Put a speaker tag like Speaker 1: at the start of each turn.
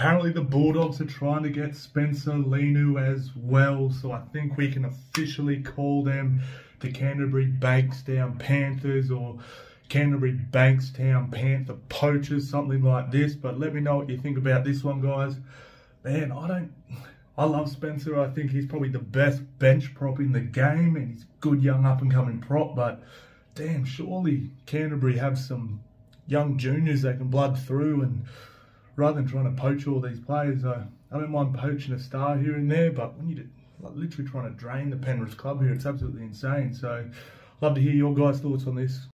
Speaker 1: apparently the Bulldogs are trying to get Spencer Leniu as well, so I think we can officially call them the Canterbury Bankstown Panthers or Canterbury Bankstown Panther Poachers, something like this. But let me know what you think about this one, guys. Man, I don't. I love Spencer. I think he's probably the best bench prop in the game, and he's good young up and coming prop. But damn, surely Canterbury have some young juniors they can blood through and rather than trying to poach all these players, I, I don't mind poaching a star here and there, but when you're like, literally trying to drain the Penrith club here, it's absolutely insane. So, love to hear your guys' thoughts on this.